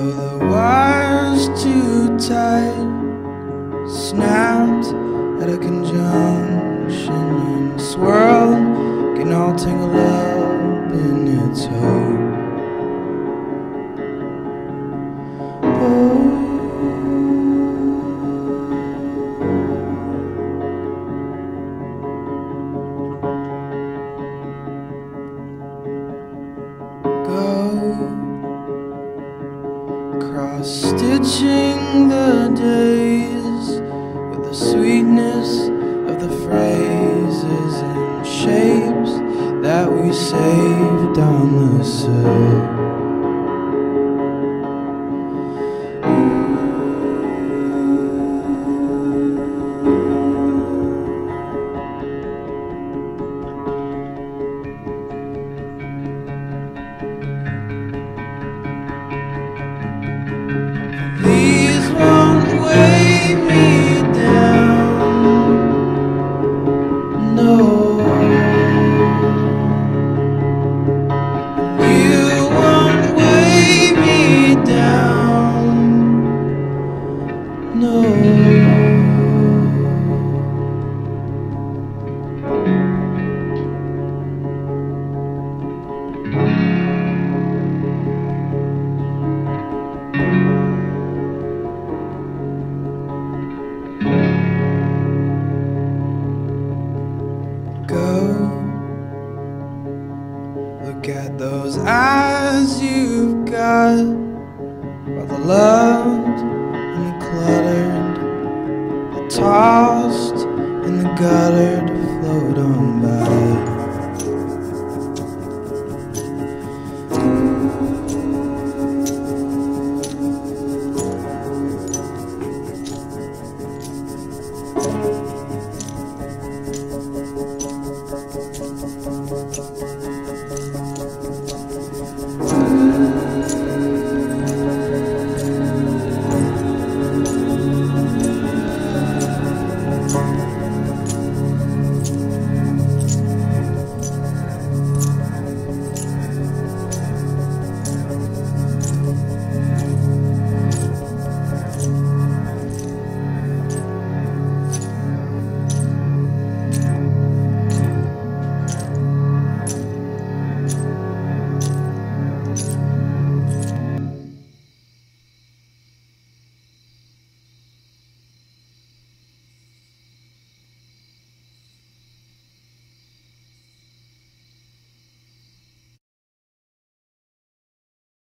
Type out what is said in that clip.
Though the wire's too tight, snapped at a conjunction and swirled, getting all tangled up. Counting the days with the sweetness of the phrases and shapes that we saved on the sill. Look at those eyes you've got. All the loved and the cluttered? The tossed and the guttered Float on by.